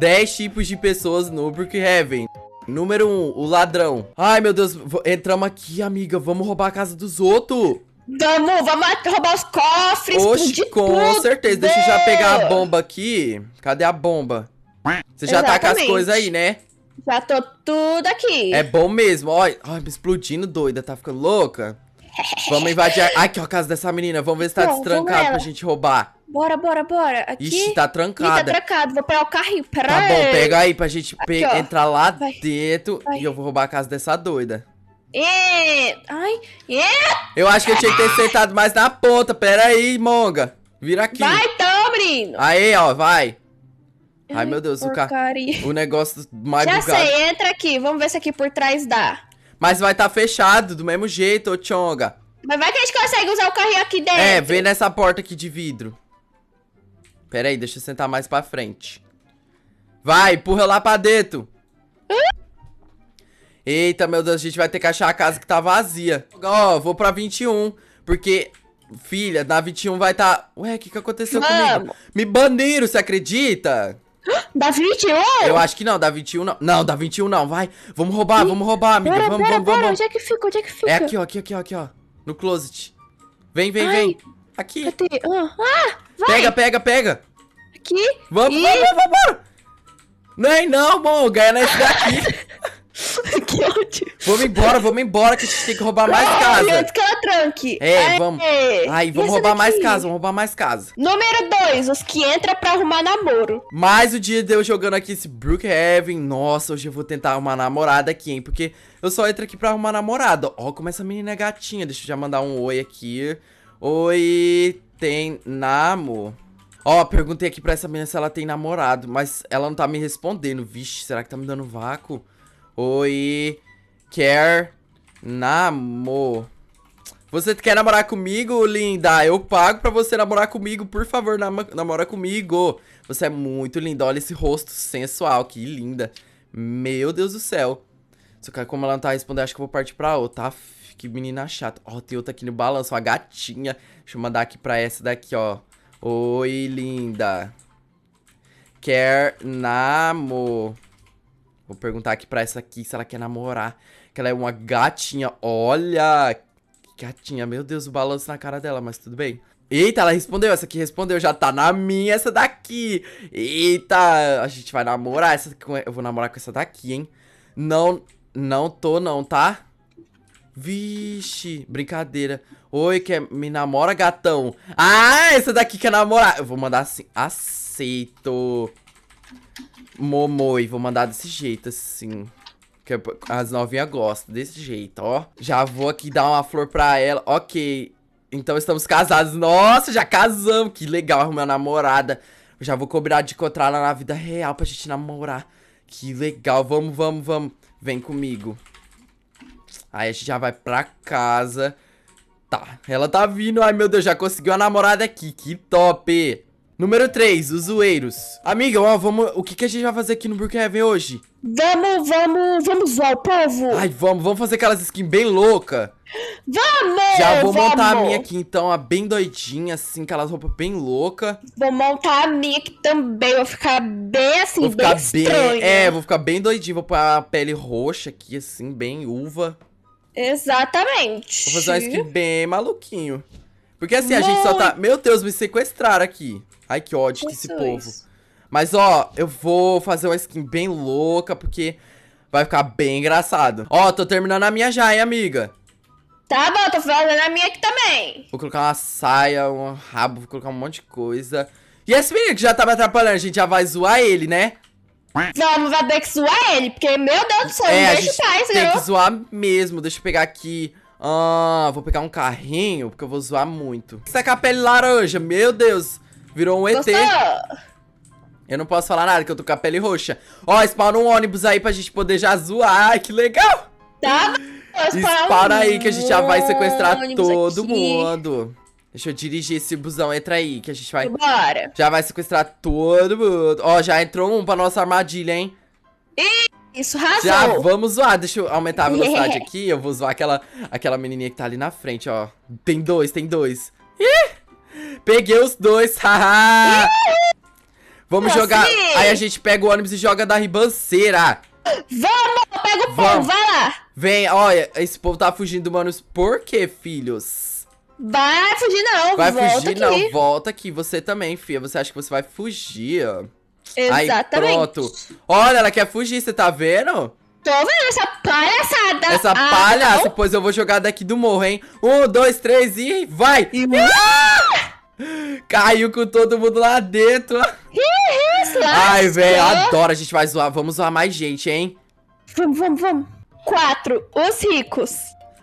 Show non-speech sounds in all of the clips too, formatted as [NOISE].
10 tipos de pessoas no Brookhaven. Número 1, um, o ladrão. Ai, meu Deus, entramos aqui, amiga. Vamos roubar a casa dos outros. Vamos, vamos roubar os cofres. Oxe, com tudo. certeza. Deixa eu já pegar a bomba aqui. Cadê a bomba? Você já Exatamente. tá com as coisas aí, né? Já tô tudo aqui. É bom mesmo. Olha, ai, me explodindo doida. Tá ficando louca? [LAUGHS] Vamos invadir. Ai, que é a casa dessa menina. Vamos ver se tá bom, destrancado pra gente roubar. Bora, bora, bora. Aqui. Ixi, tá trancado. tá trancado. Vou pegar o carrinho. Pera tá aí. bom, pega aí pra gente aqui, entrar lá Vai. dentro. Vai. E eu vou roubar a casa dessa doida. E... Ai, e... Eu acho que eu tinha que ter sentado mais na ponta. Pera aí, monga. Vira aqui. Vai, então, menino. Aí, ó, vai. Ai, meu Deus, o, carro. o negócio mais Já bugado. sei, entra aqui. Vamos ver se aqui por trás dá. Mas vai estar tá fechado do mesmo jeito, ô Chonga. Mas vai que a gente consegue usar o carrinho aqui dentro. É, vem nessa porta aqui de vidro. Pera aí, deixa eu sentar mais pra frente. Vai, empurra lá pra dentro. Eita, meu Deus, a gente vai ter que achar a casa que tá vazia. Ó, oh, vou pra 21, porque... Filha, na 21 vai tá... Ué, o que que aconteceu Vamos. comigo? Me baniram, você acredita? Da 21? Eu acho que não, da 21 não. Não, da 21 não, vai. Vamos roubar, vamos roubar, amiga. Bora, vamos, bora, vamos, bora. vamos. Onde é que fica? Onde é que fica? É aqui, ó, aqui, aqui, ó, aqui, ó. No closet. Vem, vem, Ai. vem. Aqui. Cadê? Ah, ah, vai. Pega, pega, pega. Aqui. Vamos, e... vamos, vamos, vamos. Nem não, bom, ganha nesse daqui. [LAUGHS] que. Vamos embora, vamos embora, que a gente tem que roubar mais casa. Antes que ela tranque. É, vamos. Aí, vamos roubar daqui? mais casa, vamos roubar mais casa. Número 2, os que entram pra arrumar namoro. Mais o dia de eu jogando aqui esse Brookhaven. Nossa, hoje eu vou tentar arrumar namorada aqui, hein? Porque eu só entro aqui pra arrumar namorada. Ó, como essa menina é gatinha. Deixa eu já mandar um oi aqui. Oi, tem namo? Ó, perguntei aqui pra essa menina se ela tem namorado, mas ela não tá me respondendo. Vixe, será que tá me dando vácuo? Oi, quer namo? Você quer namorar comigo, linda? Eu pago pra você namorar comigo, por favor, nam namora comigo. Você é muito linda, olha esse rosto sensual, que linda. Meu Deus do céu. Só que como ela não tá respondendo, acho que eu vou partir pra outra, tá? Que menina chata. Ó, tem outra aqui no balanço, uma gatinha. Deixa eu mandar aqui pra essa daqui, ó. Oi, linda. Quer namo? Vou perguntar aqui pra essa aqui se ela quer namorar. Que ela é uma gatinha. Olha! Que gatinha. Meu Deus, o balanço na cara dela, mas tudo bem. Eita, ela respondeu. Essa aqui respondeu. Já tá na minha essa daqui. Eita, a gente vai namorar. Essa, eu vou namorar com essa daqui, hein? Não, não tô não, tá? Vixe, brincadeira. Oi, quer me namora, gatão? Ah, essa daqui quer namorar. Eu vou mandar assim, aceito. Momoi, vou mandar desse jeito, assim. Que as novinhas gostam, desse jeito, ó. Já vou aqui dar uma flor pra ela. Ok, então estamos casados. Nossa, já casamos. Que legal, minha namorada. Eu já vou cobrar de encontrar ela na vida real pra gente namorar. Que legal, vamos, vamos, vamos. Vem comigo. Aí a gente já vai pra casa. Tá, ela tá vindo. Ai, meu Deus, já conseguiu a namorada aqui. Que top! Número 3, os zoeiros. Amiga, ó, vamos... O que, que a gente vai fazer aqui no Brookhaven hoje? Vamos, vamos, vamos zoar o povo. Ai, vamos, vamos fazer aquelas skins bem louca. Vamos! Já vou vamos. montar a minha aqui, então, a bem doidinha, assim, aquelas roupas bem louca. Vou montar a minha aqui também, vou ficar bem assim, vou ficar bem, bem É, vou ficar bem doidinho, vou pôr a pele roxa aqui, assim, bem uva. Exatamente. Vou fazer uma skin bem maluquinho. Porque assim, Muito. a gente só tá... Meu Deus, me sequestraram aqui. Ai, que ódio desse povo. Mas, ó, eu vou fazer uma skin bem louca, porque vai ficar bem engraçado. Ó, tô terminando a minha já, hein, amiga? Tá bom, tô fazendo a minha aqui também. Vou colocar uma saia, um rabo, vou colocar um monte de coisa. E esse menino que já tá me atrapalhando, a gente já vai zoar ele, né? Vamos, vai ter que zoar ele, porque, meu Deus do céu, é, não deixa paz, Tem que zoar mesmo. Deixa eu pegar aqui. Ah, vou pegar um carrinho, porque eu vou zoar muito. Essa é com a pele laranja, meu Deus. Virou um ET. Gostou? Eu não posso falar nada, que eu tô com a pele roxa. Ó, spawna um ônibus aí pra gente poder já zoar. Que legal. Tá, [LAUGHS] Spawna aí que a gente já vai sequestrar todo aqui. mundo. Deixa eu dirigir esse busão, entra aí, que a gente vai... Bora. Já vai sequestrar todo mundo. Ó, já entrou um pra nossa armadilha, hein? Isso, razão. Já vamos zoar. Deixa eu aumentar a velocidade aqui. Eu vou zoar aquela, aquela menininha que tá ali na frente, ó. Tem dois, tem dois. Ih! Peguei os dois, [LAUGHS] haha! Vamos Nossa, jogar. Aí a gente pega o ônibus e joga da ribanceira. Vamos, pega o povo, vai lá. Vem, olha, esse povo tá fugindo do manos. Por quê, filhos? Vai fugir não, Vai volta fugir, aqui. não. Volta aqui. Você também, filha. Você acha que você vai fugir? Aí, Exatamente. pronto. Olha, ela quer fugir, você tá vendo? Tô vendo essa palhaçada. Essa Ah, palhaça, não. pois eu vou jogar daqui do morro, hein? Um, dois, três e vai! E Caiu com todo mundo lá dentro. Ai, velho, adoro. A gente vai zoar. Vamos zoar mais gente, hein? Vamos, vamos, vamos. Quatro, os ricos.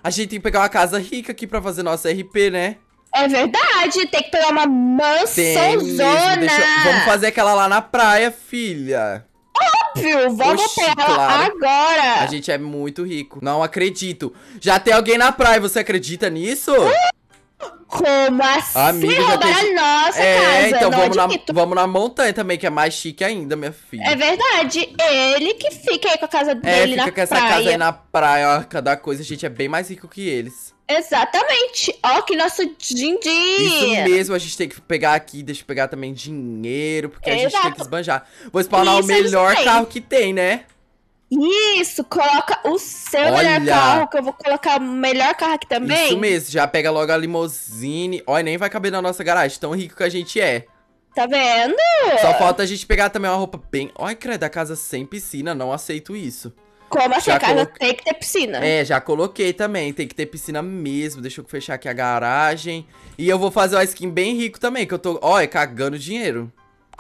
A gente tem que pegar uma casa rica aqui pra fazer nossa RP, né? É verdade, tem que pegar uma mansãozona. Eu- Vamos fazer aquela lá na praia, filha. Óbvio, vamos Oxi, pegar ela claro. agora. A gente é muito rico. Não acredito. Já tem alguém na praia, você acredita nisso? Como assim Amiga, já roubar tem- a nossa é, casa? então vamos na, vamos na montanha também, que é mais chique ainda, minha filha. É verdade, ele que fica aí com a casa É, dele fica na com essa praia. casa aí na praia, ó, cada coisa, a gente é bem mais rico que eles. Exatamente. Ó, que nosso din-din. Isso mesmo, a gente tem que pegar aqui, deixa eu pegar também dinheiro, porque a gente tem Exato. que esbanjar. Vou spawnar Isso o melhor carro que tem, né? Isso, coloca o seu Olha. melhor carro, que eu vou colocar o melhor carro aqui também. Isso mesmo, já pega logo a limousine. Olha, nem vai caber na nossa garagem, tão rico que a gente é. Tá vendo? Só falta a gente pegar também uma roupa bem... Olha, credo, a casa sem piscina, não aceito isso. Como assim, Já a casa coloquei- tem que ter piscina. É, já coloquei também, tem que ter piscina mesmo. Deixa eu fechar aqui a garagem. E eu vou fazer uma skin bem rico também, que eu tô, olha, cagando dinheiro.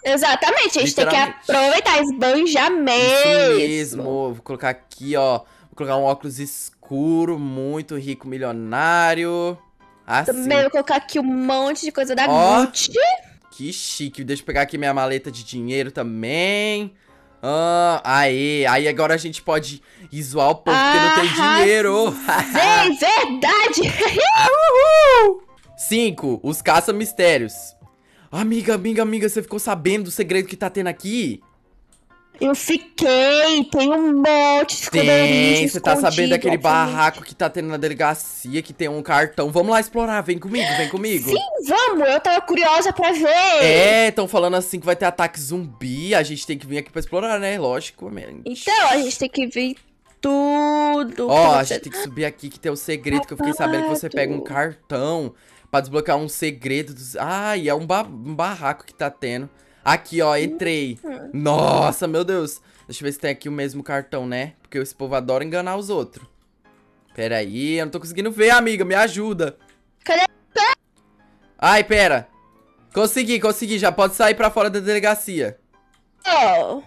Exatamente, a gente tem que aproveitar, esbanjar mesmo. Isso mesmo. Vou colocar aqui, ó. Vou colocar um óculos escuro, muito rico, milionário. Assim. Também vou colocar aqui um monte de coisa da Ó. Gucci. Que chique. Deixa eu pegar aqui minha maleta de dinheiro também. Ah, aí, aí agora a gente pode zoar o povo porque não tem Arrasei, dinheiro. verdade. [LAUGHS] Cinco, os caça-mistérios. Amiga, amiga, amiga, você ficou sabendo do segredo que tá tendo aqui? Eu fiquei, tem um monte de Tem, você tá sabendo daquele barraco que tá tendo na delegacia, que tem um cartão. Vamos lá explorar, vem comigo, vem comigo. Sim, vamos, eu tava curiosa pra ver. É, estão falando assim que vai ter ataque zumbi, a gente tem que vir aqui pra explorar, né? Lógico, man. Então, a gente tem que ver tudo. Ó, a gente tem que subir aqui que tem o segredo, que eu fiquei sabendo que você pega um cartão pra desbloquear um segredo dos... Ah, e é um, ba- um barraco que tá tendo. Aqui, ó, entrei. Hum. Nossa, meu Deus. Deixa eu ver se tem aqui o mesmo cartão, né? Porque esse povo adora enganar os outros. Pera aí, eu não tô conseguindo ver, amiga, me ajuda. Cadê? Ai, pera. Consegui, consegui, já pode sair pra fora da delegacia. Oh,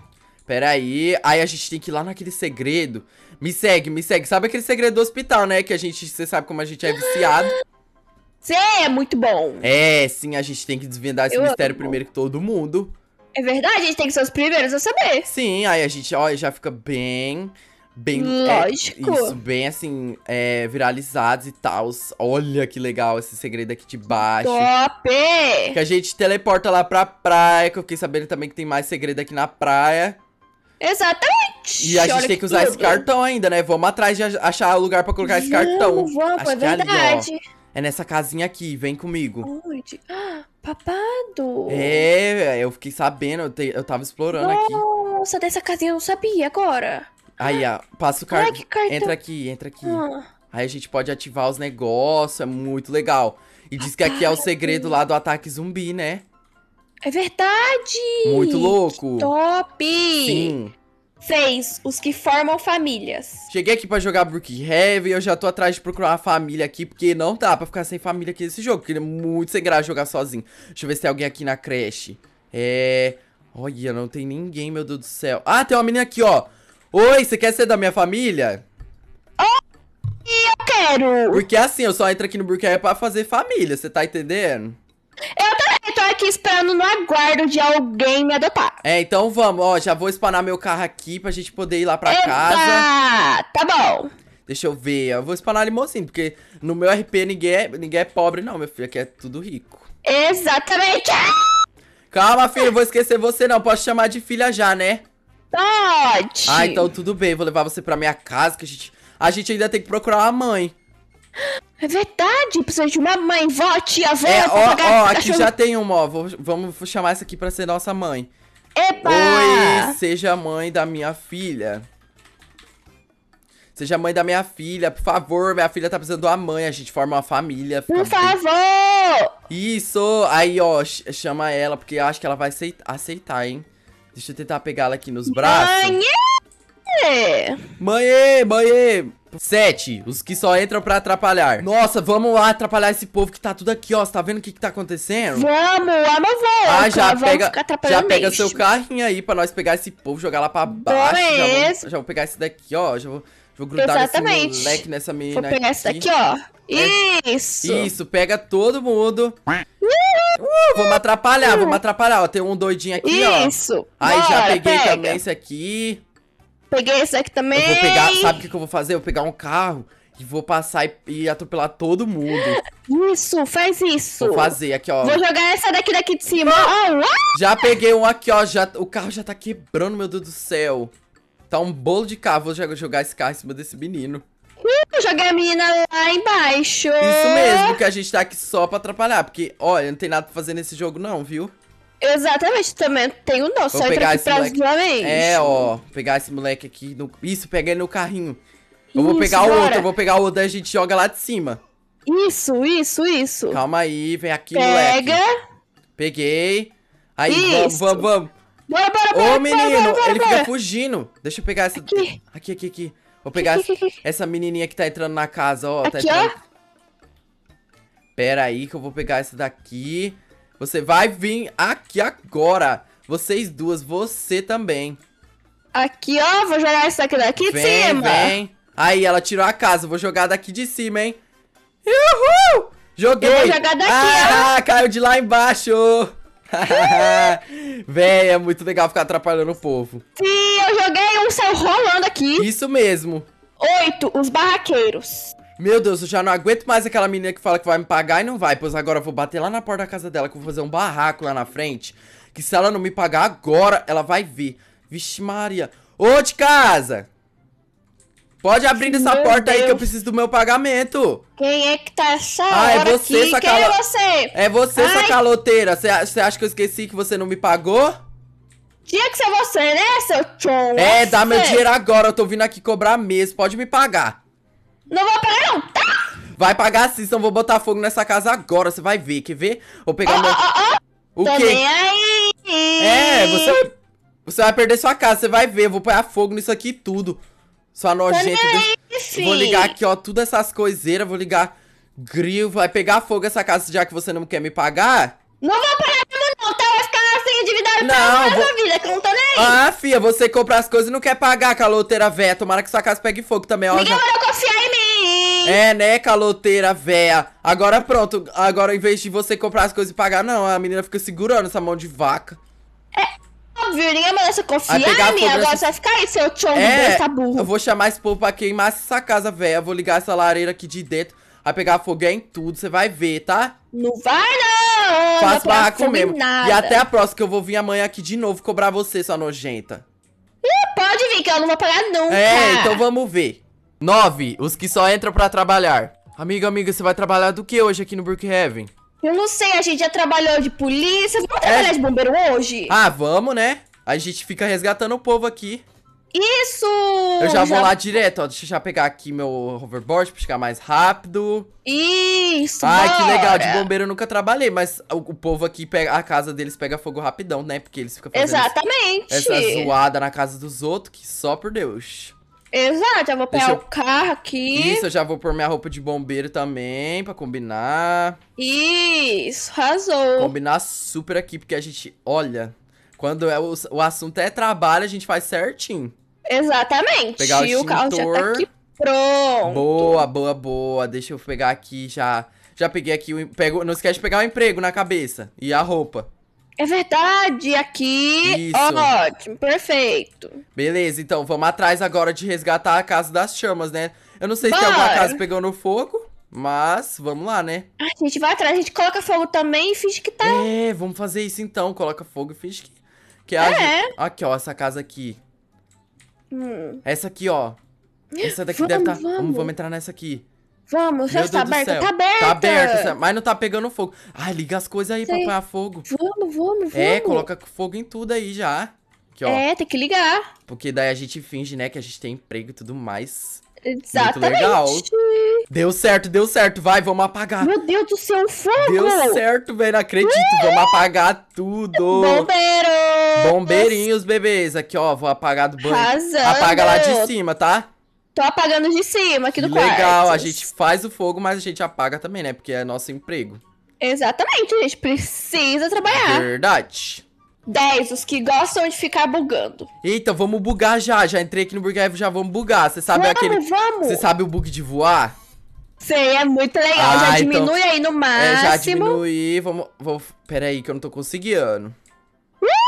Pera aí, aí a gente tem que ir lá naquele segredo. Me segue, me segue. Sabe aquele segredo do hospital, né? Que a gente, você sabe como a gente é viciado. Você é muito bom. É, sim, a gente tem que desvendar esse Eu mistério primeiro que todo mundo. É verdade, a gente tem que ser os primeiros a saber. Sim, aí a gente, ó, já fica bem. Bem. Lógico. É, isso, bem assim, é, viralizados e tal. Olha que legal esse segredo aqui de baixo. Top! Que a gente teleporta lá pra praia, que eu fiquei sabendo também que tem mais segredo aqui na praia. Exatamente. E a gente Olha tem que usar esse tudo. cartão ainda, né? Vamos atrás de ach- achar o lugar pra colocar esse cartão. Vamos, Acho é que é ali, ó. É nessa casinha aqui, vem comigo. Onde? Ah, papado. É, eu fiquei sabendo, eu, te- eu tava explorando aqui. Nossa, dessa casinha eu não sabia agora. Aí, ó, passa o Ai, cartão. que cartão. Entra aqui, entra aqui. Ah, Aí a gente pode ativar os negócios, é muito legal. E diz que aqui é o segredo lá do ataque zumbi, né? é verdade. Muito louco. Top. Sim. Fez os que formam famílias. Cheguei aqui pra jogar Brookhaven e eu já tô atrás de procurar uma família aqui, porque não dá pra ficar sem família aqui nesse jogo, porque ele é muito sem graça jogar sozinho. Deixa eu ver se tem alguém aqui na creche. É... Olha, não tem ninguém, meu Deus do céu. Ah, tem uma menina aqui, ó. Oi, você quer ser da minha família? Eu quero. Porque assim, eu só entro aqui no Brookhaven pra fazer família, você tá entendendo? Eu aqui esperando no aguardo de alguém me adotar. É, então vamos, ó, já vou espanar meu carro aqui pra gente poder ir lá pra casa. Eba! Tá bom. Deixa eu ver, eu vou espanar a limousine, porque no meu RP ninguém é, ninguém é pobre não, meu filho, aqui é tudo rico. Exatamente. Calma, filho, vou esquecer você não, posso chamar de filha já, né? Pode. Ah, então tudo bem, vou levar você pra minha casa, que a gente, a gente ainda tem que procurar uma mãe. É verdade, precisa de uma mãe, vó, tia, avó, É, ó, ó, aqui já tem uma, ó, vou- vamos chamar essa aqui pra ser nossa mãe. Epa! Oi, seja mãe da minha filha. Seja mãe da minha filha, por favor. Minha filha tá precisando de uma mãe. A gente forma uma família. Por favor! Isso! Aí, ó, ch- chama ela, porque eu acho que ela vai aceit- aceitar, hein? Deixa eu tentar pegar ela aqui nos braços. Mãe! Mãe, mãe! Sete, os que só entram pra atrapalhar. Nossa, vamos lá atrapalhar esse povo que tá tudo aqui, ó. Você tá vendo o que que tá acontecendo? Vamos, vamos, vamos! Ah, já pega, já pega mesmo. seu carrinho aí pra nós pegar esse povo, jogar lá pra baixo. Já vou, Beleza. já vou pegar esse daqui, ó. Já vou, já vou grudar Exatamente. nesse moleque, nessa Vou menina pegar esse daqui, ó. Isso! Isso, pega todo mundo. Uh, vamos atrapalhar, vamos atrapalhar. Ó, tem um doidinho aqui, ó. Isso! Aí já Bora, peguei pega. também esse aqui. Peguei esse aqui também. Eu vou pegar, sabe o que, que eu vou fazer? Eu vou pegar um carro e vou passar e, e atropelar todo mundo. Isso, faz isso. Vou fazer aqui, ó. Vou jogar essa daqui daqui de cima. Uau! Já peguei um aqui, ó. Já, o carro já tá quebrando, meu Deus do céu. Tá um bolo de carro. Vou jogar- jogar esse carro em cima desse menino. Eu joguei a menina lá embaixo. Isso mesmo, que a gente tá aqui só pra atrapalhar. Porque, olha, não tem nada pra fazer nesse jogo, não, viu? Exatamente, também tenho não. Só Vou entra pegar aqui esse pra moleque. É, ó. Pegar esse moleque aqui. No... Isso, pega ele no carrinho. Eu vou Isso, pegar o bora. outro, eu vou pegar o outro a gente joga lá de cima. Isso, isso, isso. Calma aí, vem aqui, Pega. moleque. Peguei. Aí, vamos, Isso. vamos, vamos. Bora, bora, Ô, bora, bora, menino, bora, bora, ele bora. fica fugindo. Deixa eu pegar essa. Aqui. Aqui, aqui, aqui. Vou pegar Aqui, essa, aqui, aqui. essa menininha que tá entrando na casa, ó. tá Aqui, entrando. ó. Pera aí que eu vou pegar essa daqui. Você vai vir aqui agora. Vocês duas, você também. Aqui, ó. Vou jogar essa aqui daqui de Vem, cima. vem. Aí, ela tirou a casa. Vou jogar daqui de cima, hein? Uhul! Joguei! Eu vou jogar daqui, ah, caiu de lá embaixo! [LAUGHS] Véi, é muito legal ficar atrapalhando o povo. Sim, eu joguei um saiu rolando aqui. Isso mesmo. Oito, os barraqueiros. Meu Deus, eu já não aguento mais aquela menina que fala que vai me pagar e não vai. Pois agora eu vou bater lá na porta da casa dela, que eu vou fazer um barraco lá na frente. Que se ela não me pagar agora, ela vai ver. Vixe Maria. Ô, de casa! Pode abrir essa Meu porta aí que eu Deus. preciso do meu pagamento. Quem é que tá essa Ah, é você, aqui? sua Quem cala- é você? É você, sua Ai. caloteira. Você acha que eu esqueci que você não me pagou? Tinha que ser você, né, seu chon? É, dá meu dinheiro agora. Eu tô vindo aqui cobrar mesmo. Pode me pagar. Não vou pagar não, tá? Vai pagar sim, senão vou botar fogo nessa casa agora. Você vai ver. Quer ver? Vou pegar Ó, meu. ó, ó. O Tô quê? aí. É, você, você vai perder sua casa, você vai ver. Eu vou pôr fogo nisso aqui tudo. Sua nojenta. Deixa- Eu Vou ligar aqui, ó, todas essas coiseiras. Vou ligar grill. Vai pegar fogo essa casa já que você não quer me pagar? Não vou pagar não, tá? Vai ficar assim endividado Não, pra vou- vida, que não tô nem aí. Ah, fia, você compra as coisas e não quer pagar, caloteira véia. Tomara que sua casa pegue fogo também, ó. Ninguém já- É, né, caloteira véia. Agora pronto, agora em vez de você comprar as coisas e pagar, não, a menina fica segurando essa mão de vaca. Óbvio, ninguém merece confiar em mim. Agora você vai ficar aí, seu de É, besta burro. eu vou chamar esse povo pra queimar essa casa véia. Vou ligar essa lareira aqui de dentro. Vai pegar fogo em tudo, você vai ver, tá? Não vai não. Faz barraco mesmo. Nada. E até a próxima que eu vou vir amanhã aqui de novo cobrar você, sua nojenta. Pode vir, que eu não vou pagar nunca. É, então vamos ver. Nove, os que só entram pra trabalhar. Amiga, amiga, você vai trabalhar do que hoje aqui no Brookhaven? Eu não sei, a gente já trabalhou de polícia. Vamos trabalhar de bombeiro hoje? É. Ah, vamos, né? A gente fica resgatando o povo aqui. Isso! Eu já vou lá direto, ó. Deixa eu já pegar aqui meu hoverboard pra chegar mais rápido. Isso, Ai, que legal. De bora. bombeiro eu nunca trabalhei, mas o, o povo aqui, pega, a casa deles pega fogo rapidão, né? Porque eles ficam fazendo Exatamente. essa zoada na casa dos outros, que só por Deus. Exato, já vou pegar Deixa eu- o carro aqui. Isso, eu já vou pôr minha roupa de bombeiro também, pra combinar. Isso, arrasou. Combinar super aqui, porque a gente, olha, quando é o, o assunto é trabalho, a gente faz certinho. Exatamente. Pegar o e o carro já tá extintor. aqui pronto. Boa, boa, boa. Deixa eu pegar aqui já. Já peguei aqui o. Pego, não esquece de pegar o emprego na cabeça. E a roupa. É verdade, aqui. Isso. Ótimo, perfeito. Beleza, então vamos atrás agora de resgatar a casa das chamas, né? Eu não sei se tem Bora. alguma casa pegando fogo, mas vamos lá, né? A gente vai atrás, a gente coloca fogo também e finge que tá. É, vamos fazer isso então. Coloca fogo e finge que. que É. gente- Aqui, ó, essa casa aqui. Hum, Essa aqui, ó. Essa daqui Vamos, deve estar. Tá... vamos. Vamos, vamos entrar nessa aqui. Vamos, já está aberta? céu. Tá aberta. Tá aberta, mas não tá pegando fogo. Ai, liga as coisas aí pra Sei. apagar fogo. Vamos, vamos, vamos. É, coloca fogo em tudo aí já. Aqui, ó. É, tem que ligar. Porque daí a gente finge, né, que a gente tem emprego e tudo mais. Exatamente. legal. Deu certo, deu certo. Vai, vamos apagar. Meu Deus do céu, fogo! Deu certo, velho. Não acredito. Vamos apagar tudo. Bombeiro! Bombeirinhos, bebês. Aqui, ó. Vou apagar do banho. Arrasando. Apaga lá de cima, tá? Tô apagando de cima aqui do quarto. legal. A gente faz o fogo, mas a gente apaga também, né? Porque é nosso emprego. Exatamente, a gente precisa trabalhar. Verdade. 10, os que gostam de ficar bugando. Eita, vamos bugar já. Já entrei aqui no Burger já vamos bugar. Você sabe vamos, aquele. vamos! Você sabe o bug de voar? Sei, é muito legal. Ah, já então- diminui aí no É, máximo. já diminuir. Vamos. Vou... Pera aí, que eu não tô conseguindo.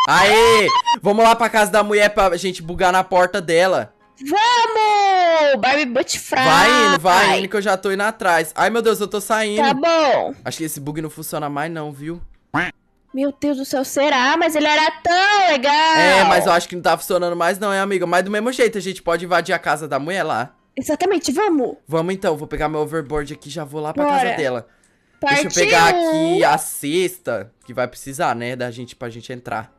Aê! Vamos lá pra casa da mulher pra gente bugar na porta dela. Vamos! Barbie Butt Fry. Vai indo, vai indo, que eu já tô indo atrás. Ai, meu Deus, eu tô saindo. Tá bom. Acho que esse bug não funciona mais, não, viu? Meu Deus do céu, será? Mas ele era tão legal. É, mas eu acho que não tá funcionando mais, não, hein, amiga? Mas do mesmo jeito, a gente pode invadir a casa da mulher lá. Exatamente, vamos. Vamos então, vou pegar meu overboard aqui e já vou lá pra Bora. casa dela. Partiu. Deixa eu pegar aqui a cesta, que vai precisar, né, da gente, pra gente entrar.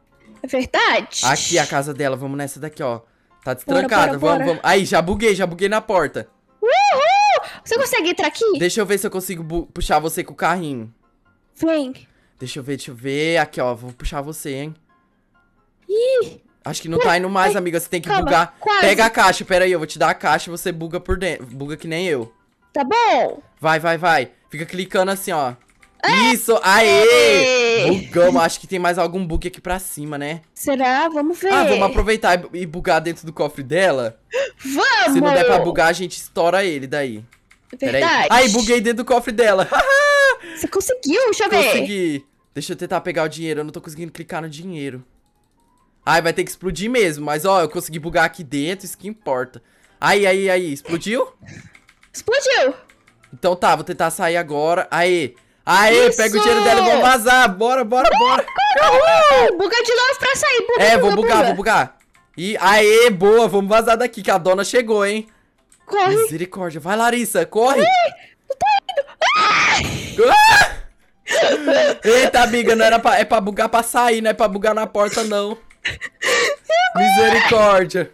É verdade? Aqui a casa dela, vamos nessa daqui, ó. Tá Bora, bora, vamos, bora. vamos. Aí, já buguei, já buguei na porta. Uhul! Você consegue entrar aqui? Deixa eu ver se eu consigo puxar você com o carrinho. Vem. Deixa eu ver, deixa eu ver. Aqui, ó, vou puxar você, hein. Acho que não tá indo mais, amiga, você tem que calma, bugar. quase. Pega a caixa, pera aí, eu vou te dar a caixa e você buga por dentro. Buga que nem eu. Tá bom? Vai, vai, vai. Fica clicando assim, ó. Isso, aê! Aê! Bugamos, acho que tem mais algum bug aqui pra cima, né? Será? Vamos ver. Ah, vamos aproveitar e bugar dentro do cofre dela. Vamos! Se não der pra bugar, a gente estoura ele daí. Pera aí. Verdade. Ai, buguei dentro do cofre dela. [LAUGHS] Você conseguiu? Deixa eu ver. Consegui. Deixa eu tentar pegar o dinheiro, eu não tô conseguindo clicar no dinheiro. Ai, vai ter que explodir mesmo, mas ó, eu consegui bugar aqui dentro, isso que importa. Aí, aí, aí, explodiu? Explodiu. Então tá, vou tentar sair agora. Aê! Aê, Isso! pega o dinheiro dela e vamos vazar. Bora, bora, bora. Uh, buga de novo pra sair. Buga, É, buga, vou bugar, buga. vou bugar. E aê, boa, vamos vazar daqui, que a dona chegou, hein? Corre. Misericórdia. Vai, Larissa, corre. Ah! Eita, amiga, não era pra, é pra bugar pra sair, não é pra bugar na porta, não. [LAUGHS] Misericórdia.